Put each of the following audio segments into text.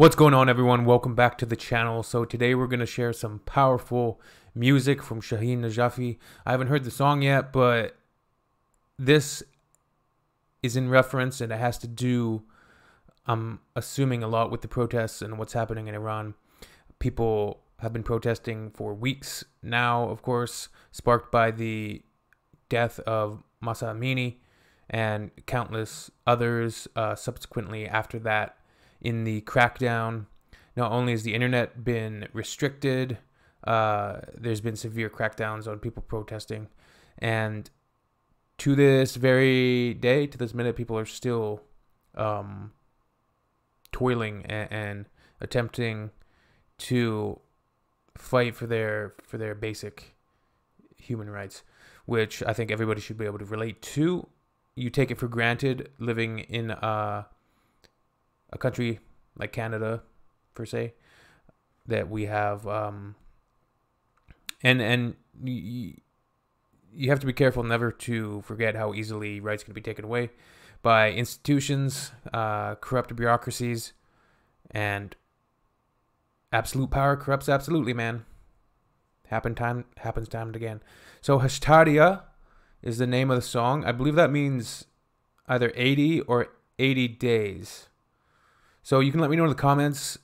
What's going on, everyone? Welcome back to the channel. So today we're going to share some powerful music from Shahin Najafi. I haven't heard the song yet, but this is in reference and it has to do, I'm assuming, a lot with the protests and what's happening in Iran. People have been protesting for weeks now, of course, sparked by the death of Mahsa Amini and countless others uh, subsequently after that in the crackdown. Not only has the internet been restricted, uh, there's been severe crackdowns on people protesting. And to this very day, to this minute, people are still um, toiling and, and attempting to fight for their for their basic human rights, which I think everybody should be able to relate to. You take it for granted living in a, a country like Canada, per se, that we have, um, and and you, you have to be careful never to forget how easily rights can be taken away by institutions, uh, corrupt bureaucracies, and absolute power corrupts absolutely, man. Happen time happens time and again. So Hashtadia is the name of the song. I believe that means either 80 or 80 days. So you can let me know in the comments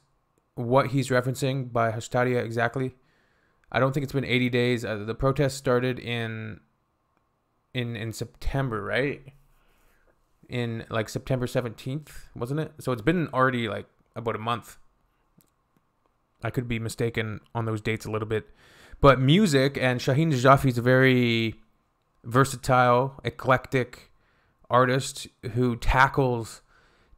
what he's referencing by Hashtadia exactly. I don't think it's been 80 days. Uh, the protest started in in in September, right? In like September 17th, wasn't it? So it's been already like about a month. I could be mistaken on those dates a little bit. But music and Shahin Najafi is a very versatile, eclectic artist who tackles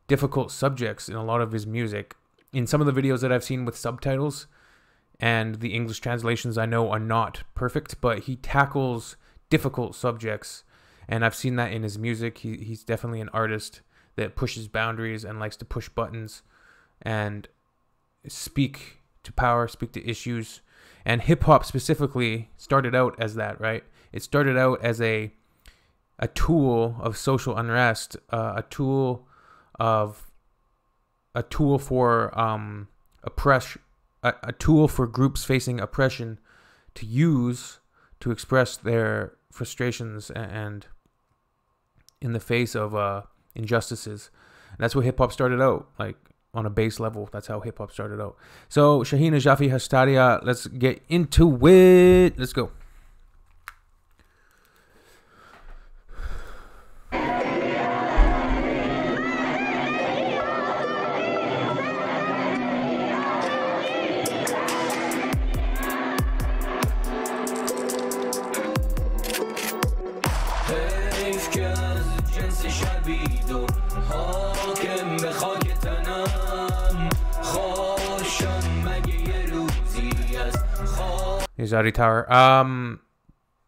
difficult subjects in a lot of his music. In some of the videos that I've seen with subtitles and the English translations I know are not perfect, but he tackles difficult subjects and I've seen that in his music. He, he's definitely an artist that pushes boundaries and likes to push buttons and speak to power, speak to issues. And hip hop specifically started out as that, right? It started out as a a tool of social unrest, uh, a tool of a tool for um, oppress, a, a tool for groups facing oppression to use to express their frustrations and, and in the face of uh, injustices. And that's what hip hop started out like on a base level. That's how hip hop started out. So Shahin Najafi Hashtadia, let's get into it. Let's go. Izari Tower. Um,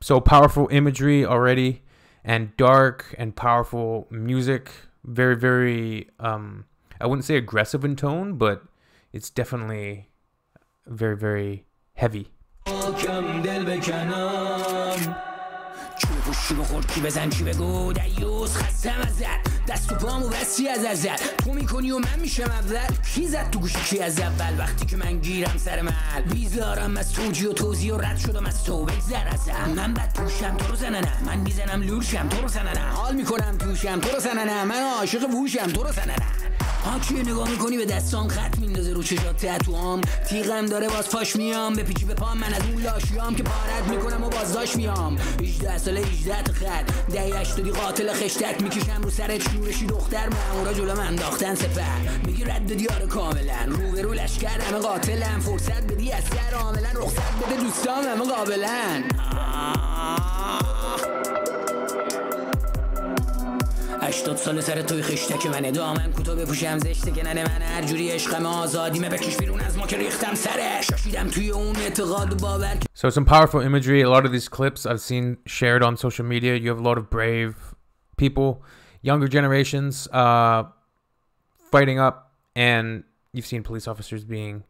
so powerful imagery already, and dark and powerful music. Very, very. Um, I wouldn't say aggressive in tone, but it's definitely very, very heavy. دست و پامو بستی از ازت. تو می‌کنی و من میشم اول. کی زد تو گوشی کی از اول؟ وقتی که من گیرم سر مل بیزارم از توجی و توزی و رد شدم از تو. بگذر ازم من بد پوشم تو رو زننم. من می‌زنم لولشم تو رو زننم. حال می‌کنم توشم تو رو زننم. من عاشق بوشم تو رو زننم. ها نگاه می‌کنی به دستان خط میندازه رو چشات هم تیغم داره باز پاش میام به پیچی به پام من از اون لاشیام که پارت می‌کنم و بازداش میام. 18 ساله 18 تا خط. ده دادی قاتل خشتک می‌کشم رو سرت شورشی دختر مامورا جلو من انداختن سپر. میگی رد دیار کاملا. رو رو لشکر همه قاتلم فرصت بدی از سر عاملا رخصت بده دوستام همه قابلن 80 سال سر توی خشتک منه دامن کوتاه بپوشم زشته که ننه من هر جوری عشقم آزادیمه بکش بیرون از ما که ریختم سرش شاشیدم توی اون اعتقاد باور So some powerful imagery. A lot of these clips I've seen shared on social media. You have a lot of brave people, younger generations, uh, fighting up, and you've seen police officers being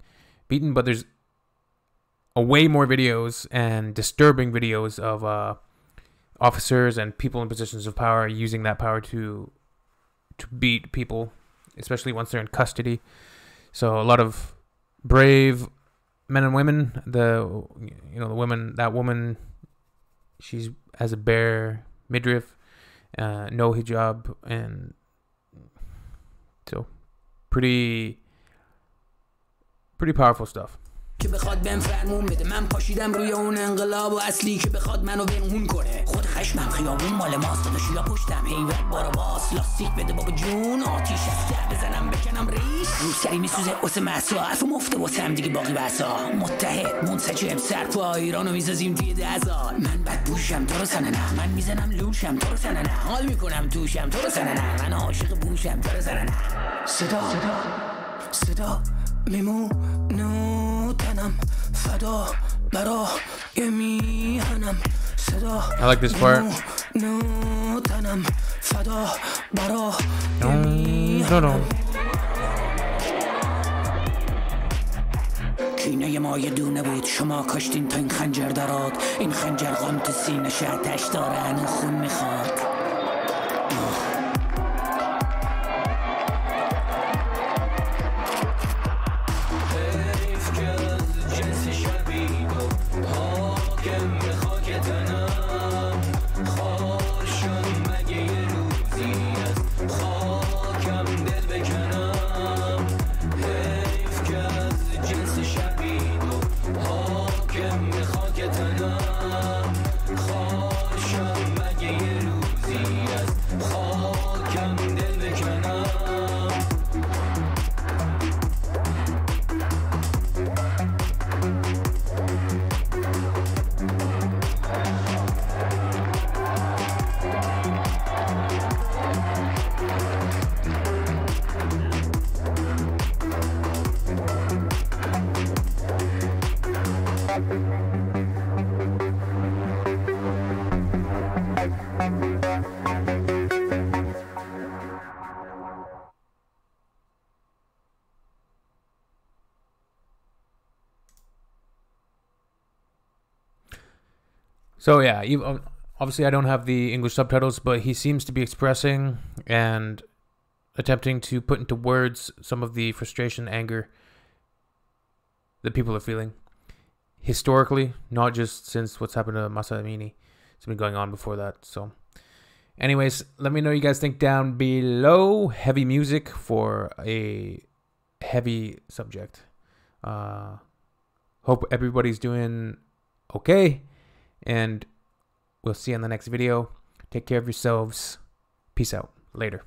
beaten. But there's a way more videos and disturbing videos of uh, officers and people in positions of power using that power to to beat people, especially once they're in custody. So a lot of brave men and women. The you know the women that woman, she's has a bare midriff, uh, no hijab, and so pretty pretty powerful stuff. که بخواد بهم فرمون بده. من پاشیدم روی اون انقلاب و اصلی که بخواد منو بمون کنه. خود خشمم خیابون مال ماست. داداش یا پشتم. هیبت بارا باس لاستیک بده بابا جون. آتیش از بزنم بکنم ریش. روسری میسوزه واسه مسا. حرف مفته واسه هم دیگه باقی بسا. متحد منسجم. سرپا ایرانو می‌سازیم توی دهزار. من بد بوشم تو رو سنه نه. من می‌زنم لوشم تو رو سنه نه. حال می‌کنم توشم تو رو سنه نه. من عاشق بوشم تو رو سنه نه. صدا صدا صدا تنم فدا برا یه میهنم. صدا I like this part. میمونو تنم فدا برا میهنم. کینه ما یه دونه بود. شما کاشتین تا این خنجر درات این خنجر غم تو سینه شتش داره. هنو خون می‌خواد. So yeah, um, obviously I don't have the English subtitles, but he seems to be expressing and attempting to put into words some of the frustration, anger that people are feeling historically, not just since what's happened to Mahsa Amini. It's been going on before that. So, anyways, let me know you guys think down below. Heavy music for a heavy subject. Uh, hope everybody's doing okay and we'll see you in the next video. Take care of yourselves. Peace out. Later.